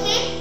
Okay?